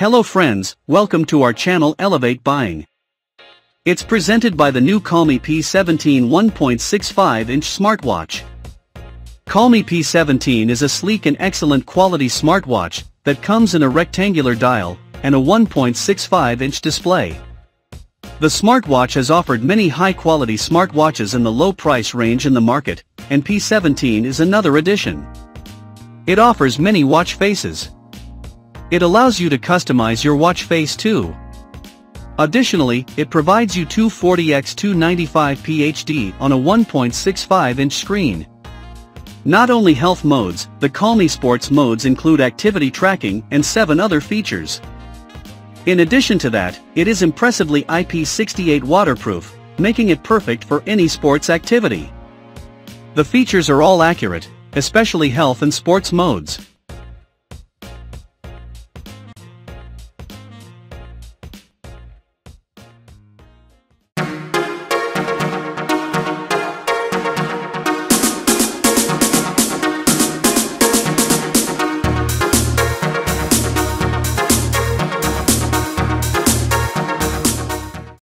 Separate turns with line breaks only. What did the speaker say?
Hello friends, welcome to our channel Elevate Buying. It's presented by the new COLMI P17 1.65-inch smartwatch. COLMI P17 is a sleek and excellent quality smartwatch that comes in a rectangular dial and a 1.65-inch display. The smartwatch has offered many high-quality smartwatches in the low price range in the market, and P17 is another addition. It offers many watch faces. It allows you to customize your watch face too. Additionally, it provides you 240 x 295 pHD on a 1.65-inch screen. Not only health modes, the COLMI Sports modes include activity tracking and 7 other features. In addition to that, it is impressively IP68 waterproof, making it perfect for any sports activity. The features are all accurate, especially health and sports modes.